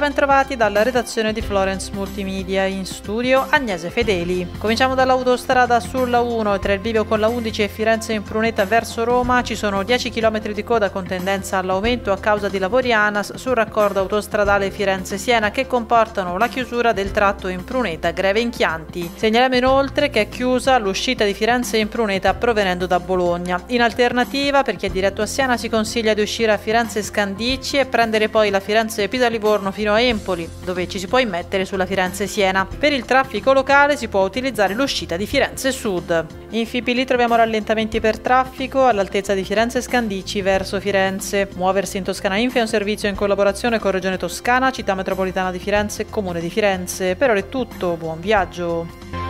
bentrovati dalla redazione di Florence Multimedia in studio Agnese Fedeli. Cominciamo dall'autostrada sulla 1 tra il bivio con la 11 e Firenze in Pruneta verso Roma ci sono 10 km di coda con tendenza all'aumento a causa di lavori ANAS sul raccordo autostradale Firenze-Siena che comportano la chiusura del tratto in Pruneta Greve in Chianti. Segnaliamo inoltre che è chiusa l'uscita di Firenze in Pruneta provenendo da Bologna. In alternativa per chi è diretto a Siena si consiglia di uscire a Firenze Scandicci e prendere poi la Firenze-Pisa-Livorno Livorno fino a Empoli, dove ci si può immettere sulla Firenze-Siena. Per il traffico locale si può utilizzare l'uscita di Firenze Sud. In Fipili troviamo rallentamenti per traffico all'altezza di Firenze Scandicci verso Firenze. Muoversi in Toscana Inf è un servizio in collaborazione con Regione Toscana, Città Metropolitana di Firenze e Comune di Firenze. Per ora è tutto, buon viaggio!